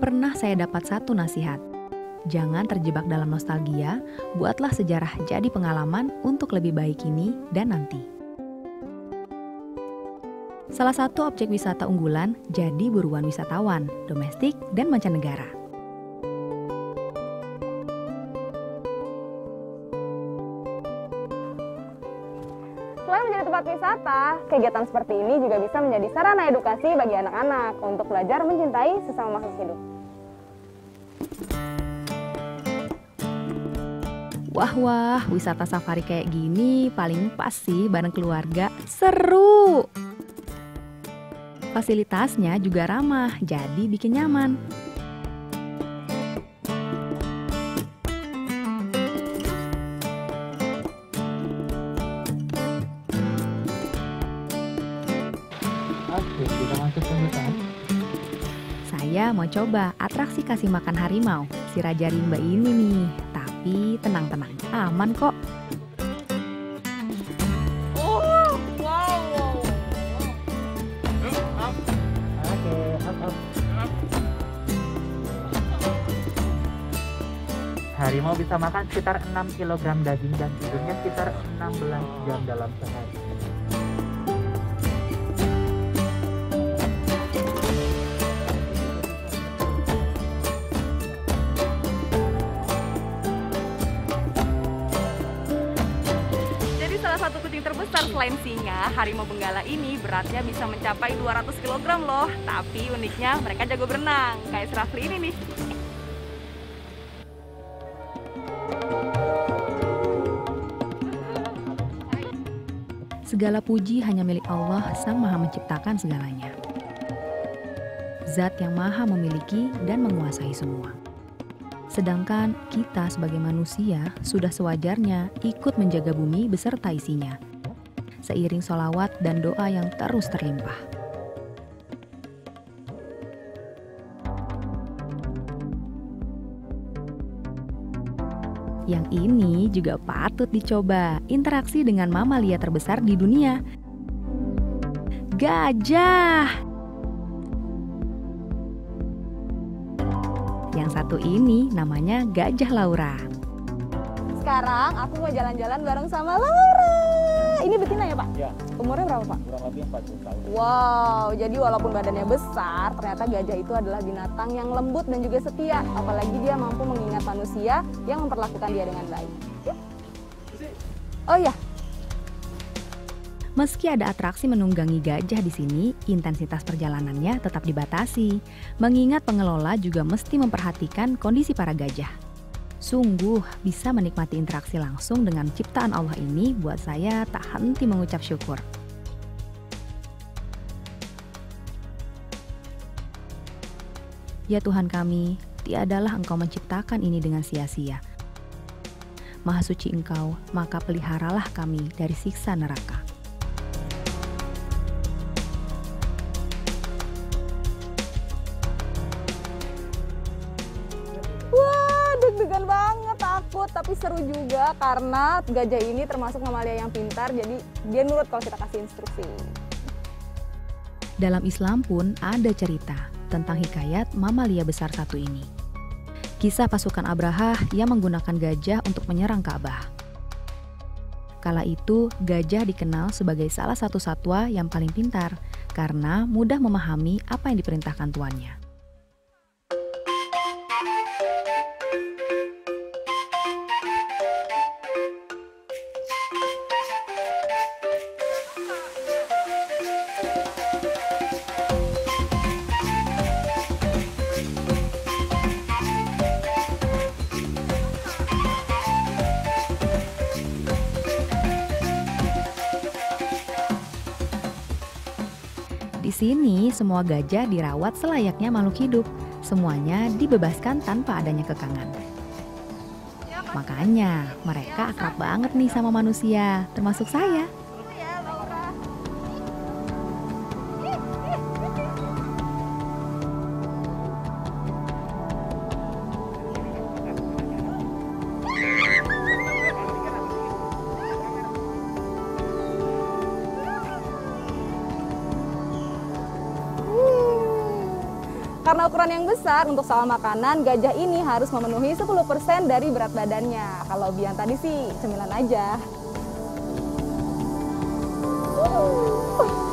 pernah saya dapat satu nasihat. Jangan terjebak dalam nostalgia, buatlah sejarah jadi pengalaman untuk lebih baik ini dan nanti. Salah satu objek wisata unggulan jadi buruan wisatawan, domestik dan mancanegara. Selain menjadi tempat wisata, kegiatan seperti ini juga bisa menjadi sarana edukasi bagi anak-anak untuk belajar mencintai sesama makhluk hidup. Wah wah, wisata safari kayak gini paling pas sih bareng keluarga. Seru! Fasilitasnya juga ramah, jadi bikin nyaman. Oke, kita masuk ke hutan. Saya mau coba atraksi kasih makan harimau, si Raja Rimba ini nih. Tapi tenang-tenang, aman kok. Harimau bisa makan sekitar 6 kg daging dan tidurnya sekitar 16 jam dalam sehari. Selain singa, harimau benggala ini beratnya bisa mencapai 200 kg loh. Tapi uniknya mereka jago berenang, kayak Serafli ini nih. Segala puji hanya milik Allah, Sang Maha Menciptakan segalanya. Zat yang maha memiliki dan menguasai semua. Sedangkan kita sebagai manusia sudah sewajarnya ikut menjaga bumi beserta isinya. Seiring solawat dan doa yang terus terlimpah. Yang ini juga patut dicoba interaksi dengan mamalia terbesar di dunia. Gajah. Yang satu ini namanya Gajah Laura. Sekarang aku mau jalan-jalan bareng sama Laura. Ini betina ya Pak? Ya, Umurnya berapa Pak? kurang lebih 40 tahun. Wow, jadi walaupun badannya besar, ternyata gajah itu adalah binatang yang lembut dan juga setia. Apalagi dia mampu mengingat manusia yang memperlakukan dia dengan baik. Oh iya, Meski ada atraksi menunggangi gajah di sini, intensitas perjalanannya tetap dibatasi. Mengingat pengelola juga mesti memperhatikan kondisi para gajah. Sungguh bisa menikmati interaksi langsung dengan ciptaan Allah ini buat saya tak henti mengucap syukur. Ya Tuhan kami, tiadalah Engkau menciptakan ini dengan sia-sia. Maha suci Engkau, maka peliharalah kami dari siksa neraka. Tapi seru juga karena gajah ini termasuk mamalia yang pintar, jadi dia nurut kalau kita kasih instruksi. Dalam Islam pun ada cerita tentang hikayat mamalia besar satu ini. Kisah pasukan Abraha yang menggunakan gajah untuk menyerang Ka'bah. Kala itu, gajah dikenal sebagai salah satu satwa yang paling pintar karena mudah memahami apa yang diperintahkan tuannya. Di sini, semua gajah dirawat selayaknya makhluk hidup. Semuanya dibebaskan tanpa adanya kekangan. Makanya, mereka akrab banget nih sama manusia, termasuk saya. Karena ukuran yang besar, untuk soal makanan, gajah ini harus memenuhi 10% dari berat badannya. Kalau biang tadi sih cemilan aja. Uh.